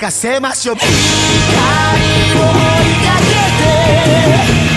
咲かせましょう。光を追いかけて